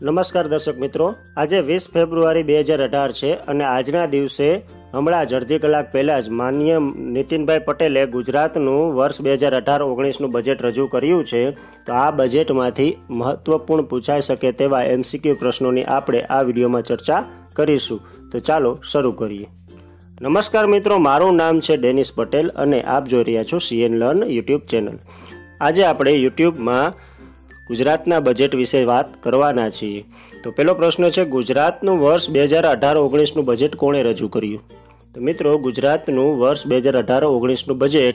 નમસ્કાર દર્શક મિત્રો. આજે વીસ ફેબ્રુઆરી બે હજાર અઢાર છે અને આજના દિવસે હમણાં જ અડધી કલાક પહેલાં જ માનનીય નીતિનભાઈ પટેલે ગુજરાતનું વર્ષ બે હજાર અઢાર ઓગણીસનું બજેટ રજૂ કર્યું છે. તો આ બજેટમાંથી મહત્વપૂર્ણ પૂછાઈ શકે તેવા એમસીક્યુ પ્રશ્નોની આપણે આ વિડીયોમાં ચર્ચા કરીશું. તો ચાલો શરૂ કરીએ. નમસ્કાર મિત્રો, મારું નામ છે ડેનિસ પટેલ અને આપ જોઈ રહ્યા છો સીએન લર્ન યુટ્યુબ ચેનલ. આજે આપણે યુટ્યુબમાં ગુજરાતના બજેટ વિશે વાત કરવાના છીએ. તો પહેલો પ્રશ્ન છે, ગુજરાતનું વર્ષ બે હજાર અઢાર ઓગણીસનું બજેટ કોણે રજૂ કર્યું? તો મિત્રો, ગુજરાતનું વર્ષ બે હજાર અઢાર ઓગણીસનું બજેટ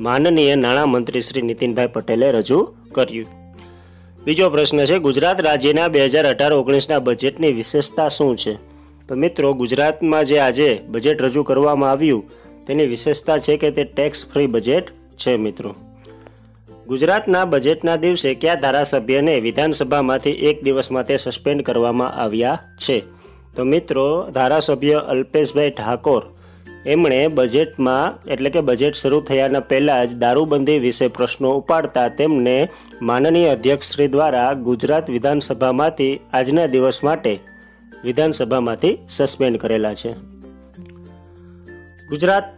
માનનીય નાણામંત્રી શ્રી નીતિનભાઈ પટેલે રજૂ કર્યું. બીજો પ્રશ્ન છે, ગુજરાત રાજ્યના બે હજાર અઢાર ઓગણીસના બજેટની વિશેષતા શું છે? તો મિત્રો, ગુજરાતમાં જે આજે બજેટ રજૂ કરવામાં આવ્યું, તેની વિશેષતા છે કે તે ટેક્સ ફ્રી બજેટ છે, મિત્રો. ગુજરાતના બજેટના દિવસે કયા ધારાસભ્યને વિધાનસભામાંથી એક દિવસ માટે સસ્પેન્ડ કરવામાં આવ્યા છે? તો મિત્રો, ધારાસભ્ય અલ્પેશભાઈ ઠાકોર, એમણે બજેટમાં એટલે કે બજેટ શરૂ થયાના પહેલાં જ દારૂબંધી વિશે પ્રશ્નો ઉપાડતા તેમને માનનીય અધ્યક્ષશ્રી દ્વારા ગુજરાત વિધાનસભામાંથી આજના દિવસ માટે વિધાનસભામાંથી સસ્પેન્ડ કરેલા છે.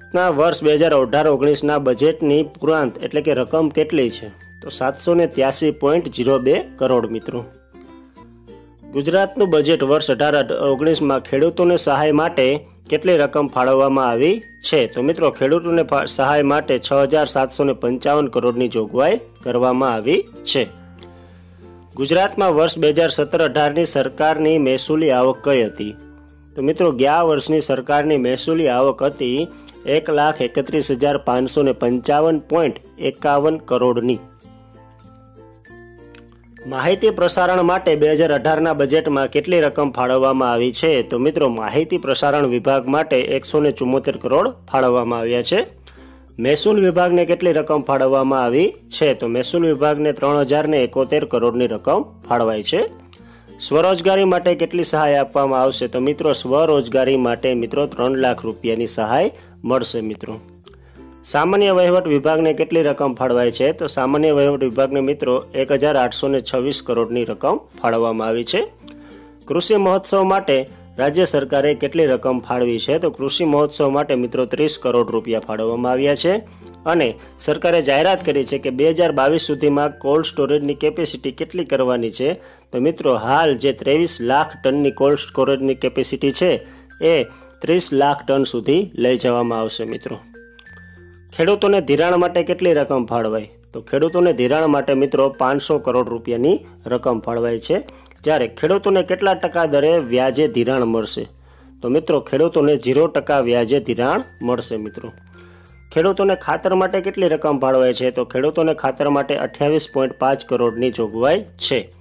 ગુજરાતના વર્ષ બે હજાર અઢાર ઓગણીસના બજેટની પુરાંત એટલે કે રકમ કેટલી છે? તો સાતસો ને ત્યાસી પોઈન્ટ જીરો બે કરોડ મિત્રો. ગુજરાતનું બજેટ વર્ષ અઢાર ઓગણીસમાં ખેડૂતોને સહાય માટે કેટલી રકમ ફાળવવામાં આવી છે? તો મિત્રો, ખેડૂતોને સહાય માટે છ હજાર સાતસો ને પંચાવન કરોડની જોગવાઈ કરવામાં આવી છે. ગુજરાતમાં વર્ષ બે હજાર સત્તર અઢારની સરકારની મહેસૂલી આવક કઈ હતી? તો મિત્રો, ગયા વર્ષની સરકારની મહેસૂલી આવક હતી એક લાખ એકત્રીસ હજાર પાંચસો ને પંચાવન પોઈન્ટ એકાવન કરોડની. માહિતી પ્રસારણ માટે બે હજાર અઢારના બજેટમાં કેટલી રકમ ફાળવવામાં આવી છે? તો મિત્રો, માહિતી પ્રસારણ વિભાગ માટે એકસો ને ચુમ્મોતેર કરોડ ફાળવવામાં આવ્યા છે. મહેસૂલ વિભાગને કેટલી રકમ ફાળવવામાં આવી છે? તો મહેસૂલ વિભાગને ત્રણ હજાર ને એકોતેર કરોડની રકમ ફાળવાઈ છે. સ્વરોજગારી માટે કેટલી સહાય આપવામાં આવશે? તો મિત્રો, સ્વરોજગારી માટે મિત્રો ત્રણ લાખ રૂપિયાની સહાય મળશે મિત્રો. સામાન્ય વહીવટ વિભાગને કેટલી રકમ ફાળવાય છે? તો સામાન્ય વહીવટ વિભાગને મિત્રો એક હજાર આઠસો છવ્વીસ કરોડની રકમ ફાળવવામાં આવી છે. કૃષિ મહોત્સવ માટે રાજ્ય સરકારે કેટલી રકમ ફાળવી છે તો કૃષિ મહોત્સવ માટે મિત્રો ત્રીસ કરોડ રૂપિયા ફાળવવામાં આવ્યા છે. અને સરકારે જાહેરાત કરી છે કે બે હજાર બાવીસ સુધીમાં કોલ્ડ સ્ટોરેજની કેપેસિટી કેટલી કરવાની છે? તો મિત્રો, હાલ જે ત્રેવીસ લાખ ટનની કોલ્ડ સ્ટોરેજની કેપેસિટી છે, એ ત્રીસ લાખ ટન સુધી લઈ જવામાં આવશે મિત્રો. ખેડૂતોને ધિરાણ માટે કેટલી રકમ ફાળવાય તો ખેડૂતોને ધિરાણ માટે મિત્રો પાંચસો કરોડ રૂપિયાની રકમ ફાળવાય છે. જ્યારે ખેડૂતોને કેટલા ટકા દરે વ્યાજે ધિરાણ મળશે? તો મિત્રો, ખેડૂતોને ઝીરો ટકા વ્યાજે ધિરાણ મળશે મિત્રો. ખેડૂતોને ખાતર માટે કેટલી રકમ ફાળવાય છે? તો ખેડૂતોને ખાતર માટે અઠ્યાવીસ પોઈન્ટ પાંચ કરોડની જોગવાઈ છે.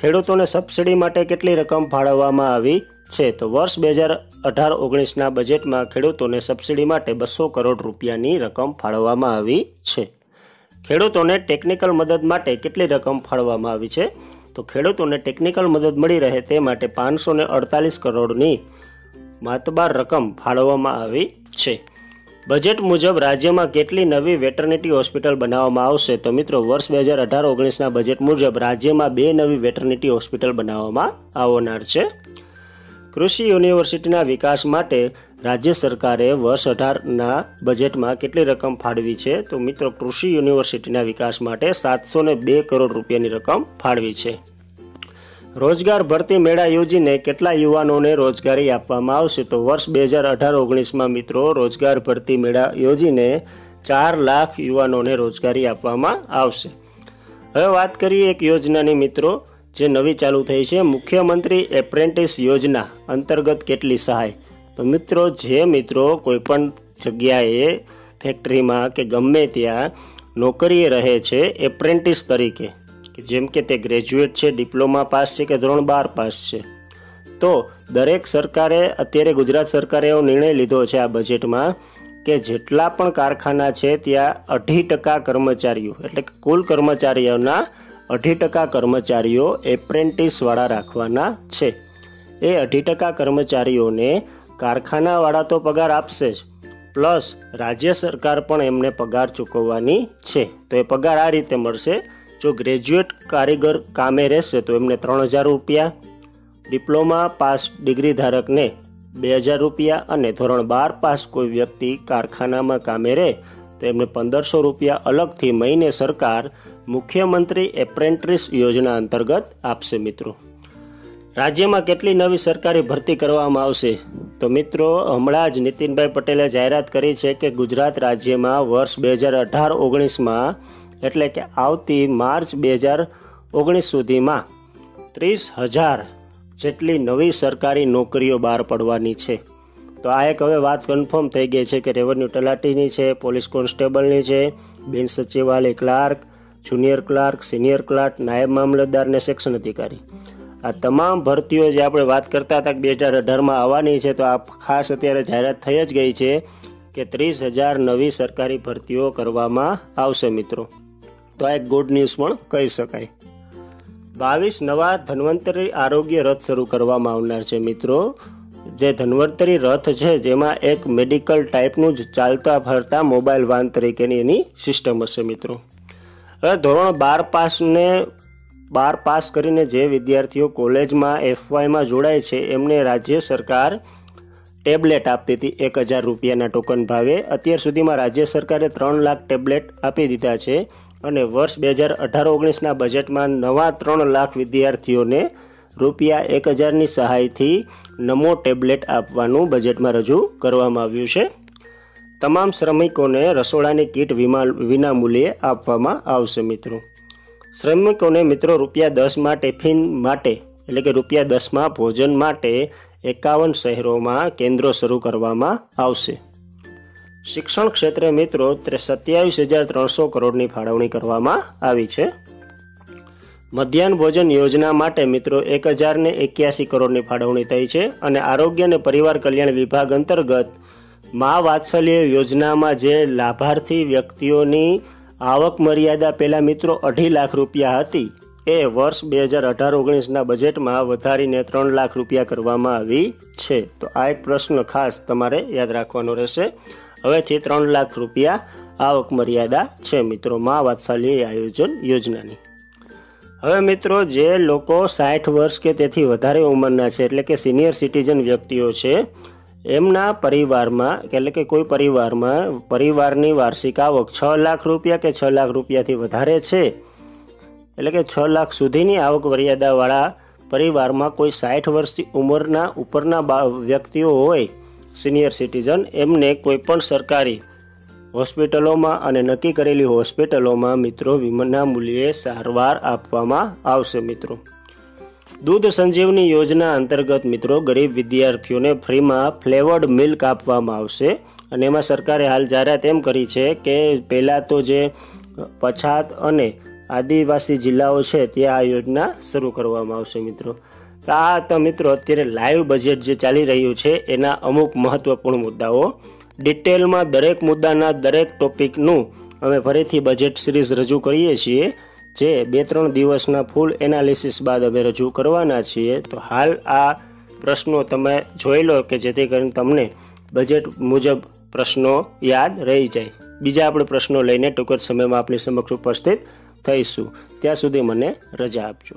ખેડૂતોને સબસિડી માટે કેટલી રકમ ફાળવવામાં આવી છે? તો વર્ષ બે હજાર અઢાર ઓગણીસના બજેટમાં ખેડૂતોને સબસિડી માટે બસો કરોડ રૂપિયાની રકમ ફાળવવામાં આવી છે. ખેડૂતોને ટેકનિકલ મદદ માટે કેટલી રકમ ફાળવવામાં આવી છે? તો ખેડૂતોને ટેકનિકલ મદદ મળી રહે તે માટે પાંચસો અડતાલીસ કરોડની માતબાર રકમ ફાળવવામાં આવી છે. બજેટ મુજબ રાજ્યમાં કેટલી નવી વેટરનિટી હોસ્પિટલ બનાવવામાં આવશે તો મિત્રો વર્ષ બે હજાર અઢાર ઓગણીસના બજેટ મુજબ રાજ્યમાં બે નવી વેટરનિટી હોસ્પિટલ બનાવવામાં આવનાર છે. કૃષિ યુનિવર્સિટીના વિકાસ માટે રાજ્ય સરકારે વર્ષ અઢારના બજેટમાં કેટલી રકમ ફાળવી છે? તો મિત્રો, કૃષિ યુનિવર્સિટીના વિકાસ માટે સાતસો ને બે કરોડ રૂપિયાની રકમ ફાળવી છે. રોજગાર ભરતી મેળા યોજીને કેટલા યુવાનોને રોજગારી આપવામાં આવશે? તો વર્ષ બે હજાર અઢાર ઓગણીસમાં મિત્રો, રોજગાર ભરતી મેળા યોજીને ચાર લાખ યુવાનોને રોજગારી આપવામાં આવશે. હવે વાત કરીએ એક યોજનાની મિત્રો. જે નવી ચાલુ થઈ છે, મુખ્યમંત્રી એપ્રેન્ટિસ યોજના અંતર્ગત કેટલી સહાય? તો મિત્રો, જે મિત્રો કોઈપણ જગ્યાએ ફેક્ટરીમાં કે ગમે ત્યાં નોકરીએ રહે છે, એપ્રેન્ટિસ તરીકે જેમ કે તે ગ્રેજ્યુએટ છે, ડિપ્લોમા પાસ છે કે ધોરણ બાર પાસ છે. તો દરેક સરકારે, અત્યારે ગુજરાત સરકારે એવો નિર્ણય લીધો છે આ બજેટમાં, કે જેટલા પણ કારખાના છે, ત્યાં અઢી ટકા કર્મચારીઓ, એટલે કુલ કર્મચારીઓના અઢી ટકા કર્મચારીઓ એપ્રેન્ટિસવાળા રાખવાના છે. એ અઢી ટકા કર્મચારીઓને કારખાનાવાળા તો પગાર આપશે જ. પ્લસ રાજ્ય સરકાર પણ એમને પગાર ચૂકવવાની છે. તો એ પગાર આ રીતે મળશે, જો ગ્રેજ્યુએટ કારીગર કામે રહેશે તો એમને ત્રણ હજાર રૂપિયા, ડિપ્લોમા પાસ ડિગ્રી ધારકને બે હજાર રૂપિયા અને ધોરણ બાર પાસ કોઈ વ્યક્તિ કારખાનામાં કામે રહે તો પંદરસો રૂપિયા અલગથી મહિને સરકાર મુખ્યમંત્રી એપ્રેન્ટિસ યોજના અંતર્ગત આપશે મિત્રો. રાજ્યમાં કેટલી નવી સરકારી ભરતી કરવામાં આવશે? તો મિત્રો, હમણાં જ નીતિનભાઈ પટેલે જાહેરાત કરી છે કે ગુજરાત રાજ્યમાં વર્ષ બે હજાર અઢાર ઓગણીસમાં, એટલે કે આવતી માર્ચ બે હજાર ઓગણીસ સુધીમાં, ત્રીસ હજાર જેટલી નવી સરકારી નોકરીઓ બહાર પડવાની છે. તો આ એક હવે વાત કન્ફર્મ થઈ ગઈ છે કે રેવન્યુ તલાટીની છે, પોલીસ કોન્સ્ટેબલની છે, બિન સચિવાલય clerk, junior clerk, senior clerk, નાયબ મામલતદાર ને સેક્શન અધિકારી. આ તમામ ભરતીઓ જે આપણે વાત કરતા હતા કે બે હજાર અઢારમાં આવવાની છે, તો આ ખાસ અત્યારે જાહેરાત થઈ જ ગઈ છે કે ત્રીસ હજાર નવી સરકારી ભરતીઓ કરવામાં આવશે મિત્રો. તો આ એક ગુડ ન્યૂઝ પણ કહી શકાય. બાવીસ નવા ધન્વંતરી આરોગ્ય રથ શરૂ કરવામાં આવનાર છે મિત્રો. જે ધન્વંતરી રથ છે, જેમાં એક મેડિકલ ટાઈપનું જ ચાલતા ફરતા મોબાઈલ વાન તરીકેની એની સિસ્ટમ હશે મિત્રો. હવે ધોરણ બાર પાસને બાર પાસ કરીને જે વિદ્યાર્થીઓ કોલેજમાં એફવાયમાં જોડાય છે, એમને રાજ્ય સરકાર ટેબ્લેટ આપતી હતી, એક હજાર રૂપિયાના ટોકન ભાવે. અત્યાર સુધીમાં રાજ્ય સરકારે ત્રણ લાખ ટેબ્લેટ આપી દીધા છે અને વર્ષ બે હજાર અઢાર ઓગણીસના બજેટમાં નવા ત્રણ લાખ વિદ્યાર્થીઓને રૂપિયા એક હજારની સહાયથી નમો ટેબ્લેટ આપવાનું બજેટમાં રજૂ કરવામાં આવ્યું છે. તમામ શ્રમિકોને રસોડાની કીટ વિમા વિનામૂલ્યે આપવામાં આવશે મિત્રો. શ્રમિકોને મિત્રો રૂપિયા દસમાં ટિફિન માટે, એટલે કે રૂપિયા દસમાં ભોજન માટે એકાવન શહેરોમાં કેન્દ્રો શરૂ કરવામાં આવશે. શિક્ષણ ક્ષેત્રે મિત્રો સત્યાવીસ હજાર ત્રણસો કરોડની ફાળવણી કરવામાં આવી છે. મધ્યાહન ભોજન યોજના માટે મિત્રો એક હજારને એક્યાસી કરોડની ફાળવણી થઈ છે અને આરોગ્ય અને પરિવાર કલ્યાણ વિભાગ અંતર્ગત મા વાત્સલ્ય યોજનામાં જે લાભાર્થી વ્યક્તિઓની આવક મર્યાદા પહેલાં મિત્રો અઢી લાખ રૂપિયા હતી, એ વર્ષ બે હજાર અઢાર ઓગણીસના બજેટમાં વધારીને ત્રણ લાખ રૂપિયા કરવામાં આવી છે. તો આ એક પ્રશ્ન ખાસ તમારે યાદ રાખવાનો રહેશે. હવેથી ત્રણ લાખ રૂપિયા આવક મર્યાદા છે મિત્રો, મા વાત્સલ્ય આયોજન યોજનાની. હવે મિત્રો જે લોકો સાઠ વર્ષ કે તેથી વધારે ઉંમરના છે, એટલે કે સિનિયર સિટીઝન વ્યક્તિઓ છે, એમના પરિવારમાં, એટલે કે કોઈ પરિવારમાં પરિવારની વાર્ષિક આવક છ લાખ રૂપિયા કે છ લાખ રૂપિયાથી વધારે છે, એટલે કે છ લાખ સુધીની આવક મર્યાદાવાળા પરિવારમાં કોઈ સાઠ વર્ષથી ઉંમરના ઉપરના વ્યક્તિઓ હોય સિનિયર સિટીઝન એમને કોઈ પણ સરકારી હોસ્પિટલોમાં અને નક્કી કરેલી હોસ્પિટલોમાં મિત્રો વિના મૂલ્યે સારવાર આપવામાં આવશે મિત્રો. દૂધ સંજીવની યોજના અંતર્ગત મિત્રો ગરીબ વિદ્યાર્થીઓને ફ્રીમાં ફ્લેવર્ડ મિલ્ક આપવામાં આવશે અને એમાં સરકારે હાલ જાહેરાત એમ કરી છે કે પહેલાં તો જે પછાત અને આદિવાસી જિલ્લાઓ છે ત્યાં આ યોજના શરૂ કરવામાં આવશે મિત્રો. આ તો મિત્રો અત્યારે લાઈવ બજેટ જે ચાલી રહ્યું છે એના અમુક મહત્વપૂર્ણ મુદ્દાઓ ડિટેલમાં દરેક મુદ્દાના દરેક ટોપિકનું અમે ફરીથી બજેટ સિરીઝ રજૂ કરીએ છીએ. જે બે ત્રણ દિવસના ફૂલ એનાલિસિસ બાદ અમે રજૂ કરવાના છીએ. તો હાલ આ પ્રશ્નો તમે જોઈ લો કે જેથી કરીને તમને બજેટ મુજબ પ્રશ્નો યાદ રહી જાય. બીજા આપણે પ્રશ્નો લઈને ટૂંક જ સમયમાં આપણી સમક્ષ ઉપસ્થિત થઈશું. ત્યાં સુધી મને રજા આપજો.